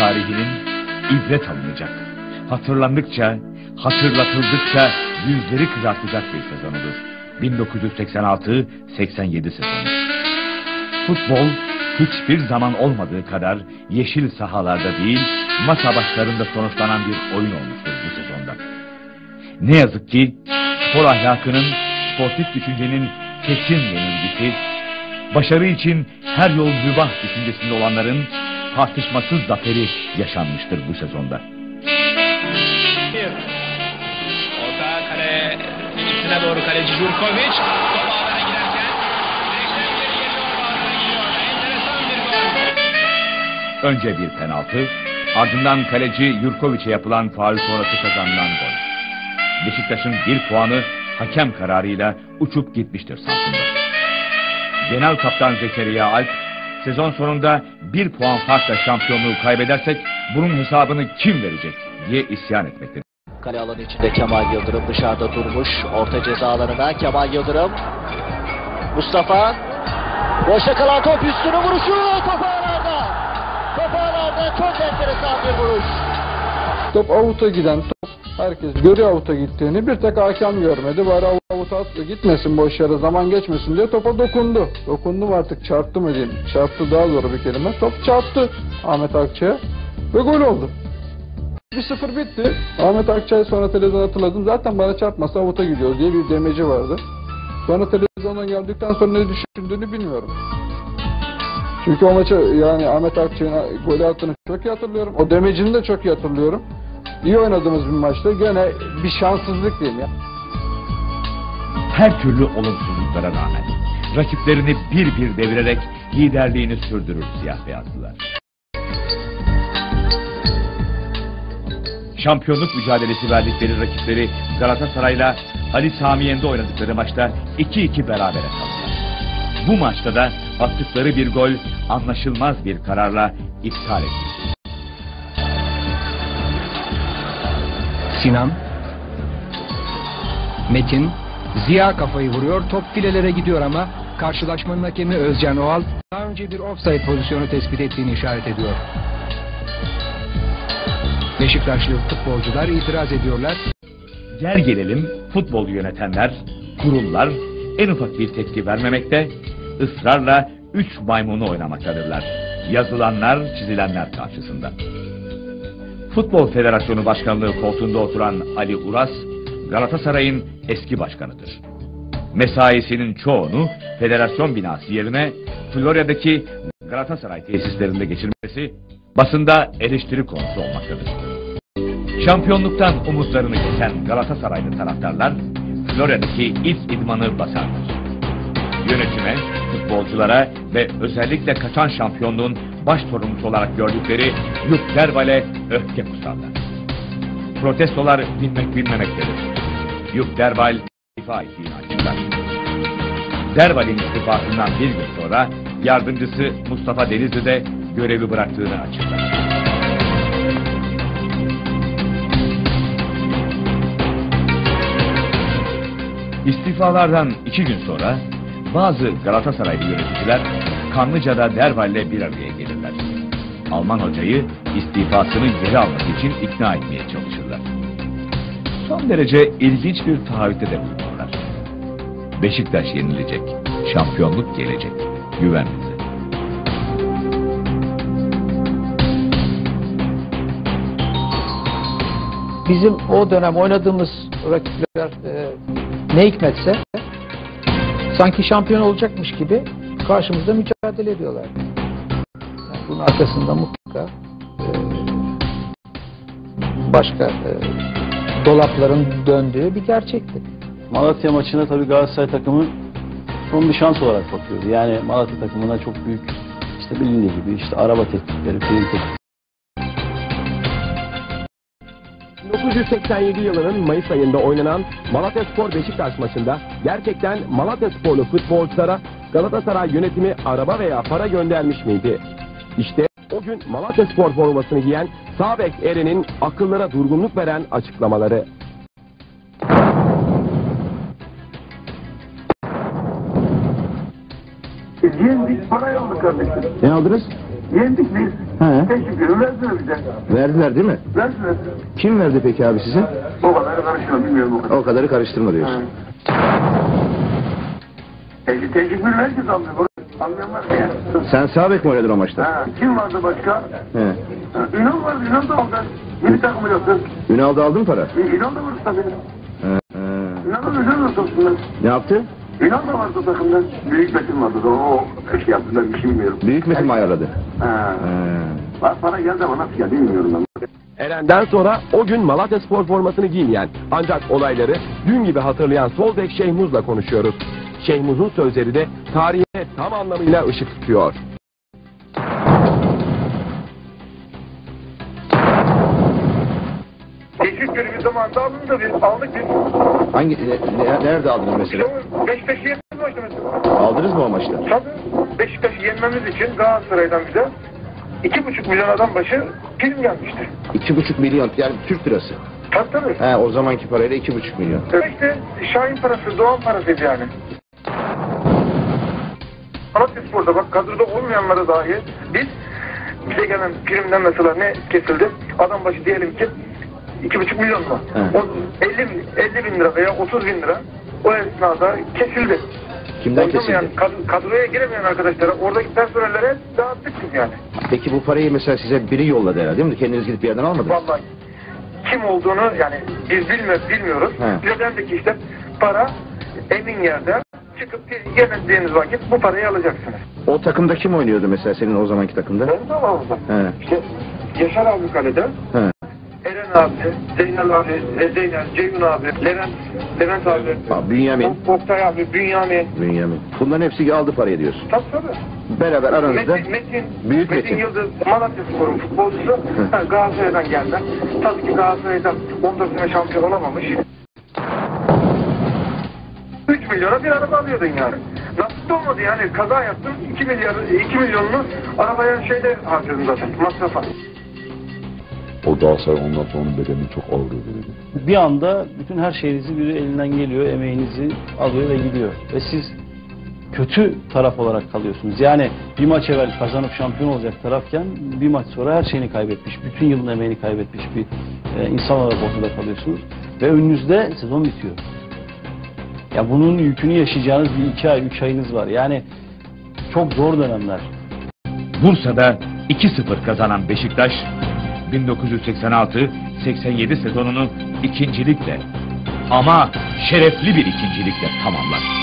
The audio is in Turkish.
tarihinin ibret alınacak. Hatırlandıkça, hatırlatıldıkça yüzleri kızartacak bir sezon olur. 1986-87 sezonu. Futbol hiçbir zaman olmadığı kadar yeşil sahalarda değil, masa başlarında sonuçlanan bir oyun olmuştur bu sezonda. Ne yazık ki spor ahlakının, sportif düşüncenin kesin yenilgisi, başarı için her yol mübah düşüncesinde olanların tartışmasız zaferi yaşanmıştır bu sezonda. Orta kale içine doğru kaleci Jurkovic. Önce bir penaltı, ardından kaleci Yurkoviç'e yapılan faul sonrası kazanılan gol. Beşiktaş'ın bir puanı hakem kararıyla uçup gitmiştir Samsun'da. Genel kaptan Zekeriya Alp, sezon sonunda bir puan farkla şampiyonluğu kaybedersek bunun hesabını kim verecek diye isyan etmektedir. Kale alanı içinde Kemal Yıldırım dışarıda durmuş. Orta ceza alanına Kemal Yıldırım. Mustafa. Boşta kalan top üstüne vuruşu. Top ağlarda. Top ağlarda çok enteresan bir vuruş. Top avuta giden top herkes görüyor avuta gittiğini. Bir tek hakem görmedi. Bari av- avuta atla gitmesin boş yere zaman geçmesin diye topa dokundu. Dokundu mu artık çarptı mı diyeyim. Çarptı daha doğru bir kelime. Top çarptı Ahmet Akçay'a ve gol oldu. 1-0 bitti. Ahmet Akçay sonra televizyona hatırladım. Zaten bana çarpmasa avuta gidiyoruz diye bir demeci vardı. Sonra televizyondan geldikten sonra ne düşündüğünü bilmiyorum. Çünkü o maçı yani Ahmet Akçay'ın golü attığını çok iyi hatırlıyorum. O demecini de çok iyi hatırlıyorum. İyi oynadığımız bir maçta gene bir şanssızlık diyeyim ya. Her türlü olumsuzluklara rağmen rakiplerini bir bir devirerek liderliğini sürdürür siyah beyazlılar. Şampiyonluk mücadelesi verdikleri rakipleri Galatasaray'la Ali Sami Yen'de oynadıkları maçta 2-2 berabere kaldılar. Bu maçta da attıkları bir gol anlaşılmaz bir kararla iptal edildi. Sinan. Metin. Ziya kafayı vuruyor. Top filelere gidiyor ama karşılaşmanın hakemi Özcan Oğal daha önce bir offside pozisyonu tespit ettiğini işaret ediyor. Beşiktaşlı futbolcular itiraz ediyorlar. Gel gelelim futbol yönetenler, kurullar en ufak bir tepki vermemekte, ısrarla üç maymunu oynamaktadırlar. Yazılanlar, çizilenler karşısında. Futbol Federasyonu Başkanlığı koltuğunda oturan Ali Uras, Galatasaray'ın eski başkanıdır. Mesaisinin çoğunu federasyon binası yerine Florya'daki Galatasaray tesislerinde geçirmesi basında eleştiri konusu olmaktadır. Şampiyonluktan umutlarını kesen Galatasaraylı taraftarlar Florya'daki ilk idmanı basarlar. Yönetime, futbolculara ve özellikle kaçan şampiyonluğun baş sorumlusu olarak gördükleri Luke Derval'e öfke kusarlar. Protestolar bitmek bilmemektedir. Luke Derval istifa ettiğini açıklar. Derval'in istifasından bir gün sonra yardımcısı Mustafa Denizli de görevi bıraktığını açıklar. İstifalardan iki gün sonra bazı Galatasaraylı yöneticiler Kanlıca'da Derval'le bir araya gelirler. Alman hocayı istifasını geri almak için ikna etmeye çalışırlar. Son derece ilginç bir taahhütte de bulunurlar. Beşiktaş yenilecek, şampiyonluk gelecek, güven bize. bizim o dönem oynadığımız rakipler e, ne hikmetse sanki şampiyon olacakmış gibi karşımızda mücadele ediyorlar. Bunun arkasında mutlaka e, başka e, dolapların döndüğü bir gerçekti. Malatya maçına tabii Galatasaray takımı son bir şans olarak bakıyordu. Yani Malatya takımına çok büyük işte bilindiği gibi işte araba teklifleri, film teklifleri 1987 yılının Mayıs ayında oynanan Malatya Spor Beşiktaş maçında gerçekten Malatya Sporlu futbolculara Galatasaray yönetimi araba veya para göndermiş miydi? İşte o gün Malatya Spor formasını giyen Sabek Eren'in akıllara durgunluk veren açıklamaları. Yendik para aldık kardeşim. Ne aldınız? Yendik biz. He. Teşekkür verdiler bize. Verdiler değil mi? Verdiler. Kim verdi peki abi size? O kadar karışıyor bilmiyorum o kadar. O kadarı karıştırma diyorsun. Teşekkür, teşekkür herkes anlıyor. Mı ya? Sen sağ bek mi oynadın o maçta? Ha, kim vardı başka? He. Ha, Ünal vardı, Ünal da aldı. Milli takımı yaptı. Ünal'da aldın para? Ünal da vardı tabii. He. he. Ünal'ın Ünal da. Ne yaptı? Ünal da vardı takımda. Büyük Metin vardı. O şey yaptılar bir şey bilmiyorum. Büyük Metin mi ayarladı? Ha. He. Bak Para geldi ama nasıl geldi bilmiyorum ben. Eren'den sonra o gün Malatya Spor formasını giymeyen ancak olayları dün gibi hatırlayan sol bek konuşuyoruz. Şehmuz'un sözleri de tarihe tam anlamıyla ışık tutuyor. Teşekkür bir zamanda alındı biz. Aldık biz. Hangi, ne- ne- nerede aldınız mesela? Beşiktaş'ı yenmemiz başta mesela. Aldınız mı o maçta? Tabii Beşiktaş'ı yenmemiz için Galatasaray'dan bize iki buçuk milyon adam başı prim gelmişti. İki buçuk milyon yani Türk lirası. Tabii tabii. He, o zamanki parayla iki buçuk milyon. İşte Şahin parası, Doğan parasıydı yani. Malatya Spor'da bak kadroda olmayanlara dahi biz bize gelen primden mesela ne kesildi? Adam başı diyelim ki iki buçuk milyon mu? O 50, bin- 50 bin lira veya 30 bin lira o esnada kesildi. Kimden Oynamayan, kesildi? kad- kadroya giremeyen arkadaşlara, oradaki personellere dağıttık biz yani. Peki bu parayı mesela size biri yolladı herhalde değil mi? Kendiniz gidip bir yerden almadınız. Vallahi kim olduğunu yani biz bilmiyoruz, bilmiyoruz. Bize dendi ki işte para emin yerde çıkıp geldiğiniz vakit bu parayı alacaksınız. O takımda kim oynuyordu mesela senin o zamanki takımda? Ben de havuzda. He. İşte Yaşar abi kalede, He. Eren abi, Zeynel abi, e, Zeynel, Ceyhun abi, Levent, Levent abi, Ha, Bünyamin, Ok- Oktay abi, Bünyamin. Bünyamin. Bunların hepsi aldı parayı diyorsun. Tabii tabii. Beraber aranızda Metin, Metin, Büyük Metin, Metin. Yıldız, Malatya Spor'un futbolcusu ha, Galatasaray'dan geldi. Tabii ki Galatasaray'dan 14 sene şampiyon olamamış. 3 milyona bir araba alıyordun yani. Nasıl olmadı yani kaza yaptın 2 milyar 2 milyonunu arabaya şeyde harcadın zaten masrafa. O Galatasaray ondan sonra onun bedelini çok ağır ödedi. Bir anda bütün her şeyinizi biri elinden geliyor, emeğinizi alıyor ve gidiyor. Ve siz kötü taraf olarak kalıyorsunuz. Yani bir maç evvel kazanıp şampiyon olacak tarafken bir maç sonra her şeyini kaybetmiş, bütün yılın emeğini kaybetmiş bir e, insan olarak ortada kalıyorsunuz. Ve önünüzde sezon bitiyor. Ya bunun yükünü yaşayacağınız bir iki ay, üç ayınız var. Yani çok zor dönemler. Bursa'da 2-0 kazanan Beşiktaş 1986-87 sezonunu ikincilikle ama şerefli bir ikincilikle tamamlar.